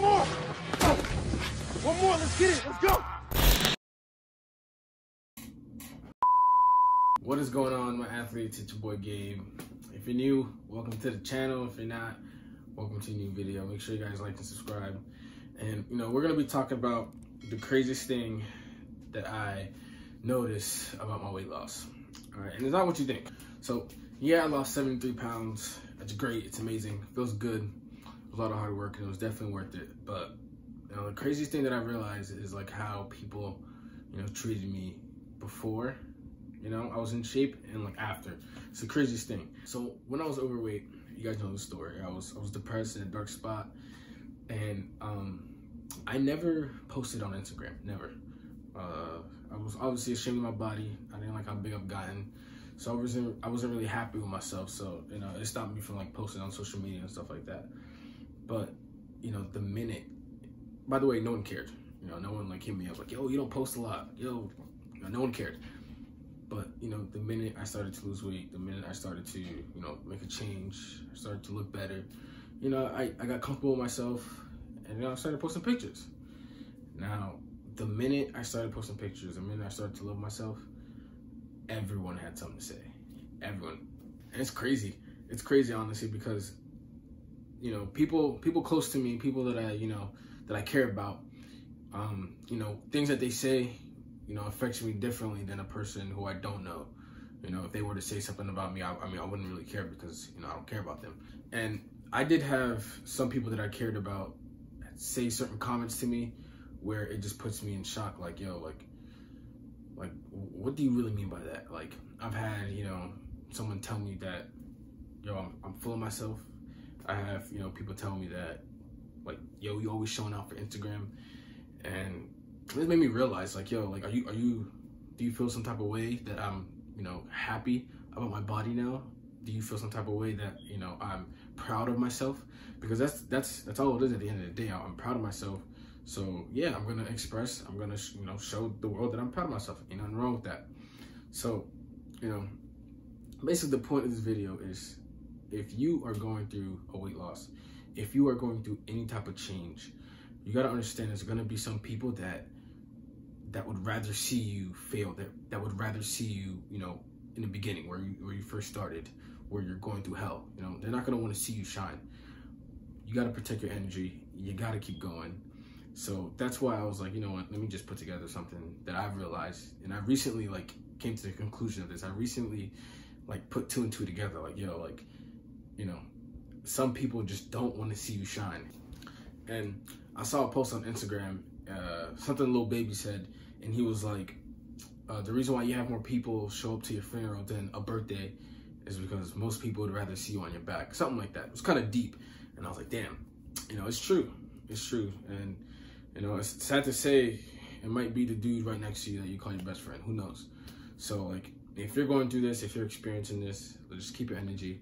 One more. One more. Let's get it. Let's go. What is going on, my athletes? It's your boy Gabe. If you're new, welcome to the channel. If you're not, welcome to a new video. Make sure you guys like and subscribe. And you know, we're gonna be talking about the craziest thing that I notice about my weight loss. All right, and it's not what you think. So yeah, I lost 73 pounds. That's great. It's amazing. Feels good. A lot of hard work, and it was definitely worth it. But you know, the craziest thing that I realized is like how people, you know, treated me before you know, I was in shape and like after. It's the craziest thing. So when I was overweight, you guys know the story. I was I was depressed in a dark spot, and um, I never posted on Instagram. Never. Uh, I was obviously ashamed of my body. I didn't like how big I've gotten, so I wasn't I wasn't really happy with myself. So you know, it stopped me from like posting on social media and stuff like that. But you know, the minute. By the way, no one cared. You know, no one like hit me up like, yo, you don't post a lot. Yo, you know, no one cared. But you know, the minute I started to lose weight, the minute I started to, you know, make a change, started to look better. You know, I, I got comfortable with myself and you know, I started posting pictures. Now, the minute I started posting pictures, the minute I started to love myself, everyone had something to say. Everyone. And it's crazy. It's crazy honestly because you know, people people close to me, people that I, you know, that I care about, um, you know, things that they say, you know, affects me differently than a person who I don't know. You know, if they were to say something about me, I, I mean, I wouldn't really care because, you know, I don't care about them. And I did have some people that I cared about say certain comments to me where it just puts me in shock. Like, yo, like, like, what do you really mean by that? Like, I've had, you know, someone tell me that, yo, I'm, I'm full of myself. I have, you know, people tell me that, like, yo, you always showing out for Instagram. And this made me realize like yo like are you are you do you feel some type of way that i'm you know happy about my body now? Do you feel some type of way that you know i'm proud of myself? Because that's that's that's all it is at the end of the day. I'm proud of myself. So yeah i'm gonna express i'm gonna you know show the world that i'm proud of myself. Ain't nothing wrong with that. So you know basically the point of this video is if you are going through a weight loss if you are going through any type of change you got to understand there's going to be some people that that would rather see you fail that that would rather see you you know in the beginning where you where you first started where you're going through hell you know? They're not going to want to see you shine. You got to protect your energy. You got to keep going. So that's why i was like you know what? Let me just put together something that i've realized and i recently like came to the conclusion of this. I recently like put two and two together like yo like you know some people just don't want to see you shine and i saw a post on instagram uh, something Lil Baby said, and he was like, uh, the reason why you have more people show up to your funeral than a birthday is because most people would rather see you on your back. Something like that. It was kind of deep. And I was like, damn, you know, it's true. It's true. And, you know, it's sad to say it might be the dude right next to you that you call your best friend. Who knows? So, like, if you're going through this, if you're experiencing this, just keep your energy.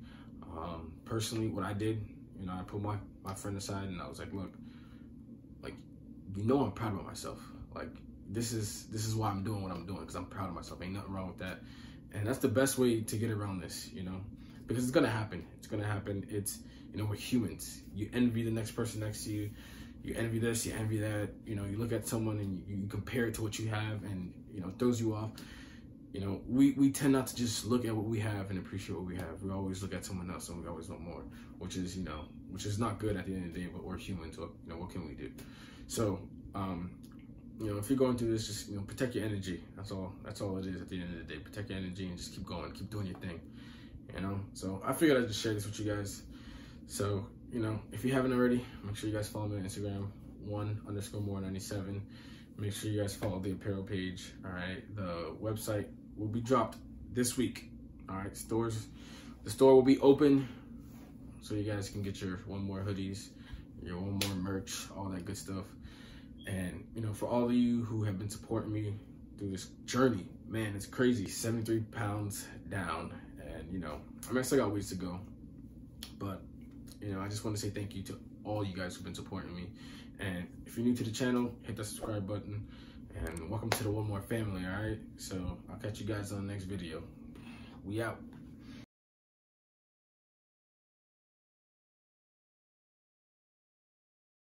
Um, personally, what I did, you know, I put my, my friend aside and I was like, look, like, you know I'm proud of myself. Like, this is this is why I'm doing what I'm doing because I'm proud of myself. Ain't nothing wrong with that, and that's the best way to get around this, you know, because it's gonna happen. It's gonna happen. It's you know we're humans. You envy the next person next to you. You envy this. You envy that. You know, you look at someone and you, you compare it to what you have, and you know it throws you off. You know, we, we tend not to just look at what we have and appreciate what we have. We always look at someone else and we always want more, which is, you know, which is not good at the end of the day, but we're humans. So, you know, what can we do? So, um, you know, if you're going through this, just you know, protect your energy. That's all. That's all it is at the end of the day. Protect your energy and just keep going, keep doing your thing. You know. So I figured I'd just share this with you guys. So you know, if you haven't already, make sure you guys follow me on Instagram, one underscore more ninety seven. Make sure you guys follow the apparel page. All right, the website will be dropped this week. All right, stores, the store will be open, so you guys can get your one more hoodies, your one more merch, all that good stuff. And, you know, for all of you who have been supporting me through this journey, man, it's crazy. 73 pounds down. And, you know, I mean, I still got ways to go. But, you know, I just want to say thank you to all you guys who've been supporting me. And if you're new to the channel, hit that subscribe button. And welcome to the One More family, all right? So I'll catch you guys on the next video. We out.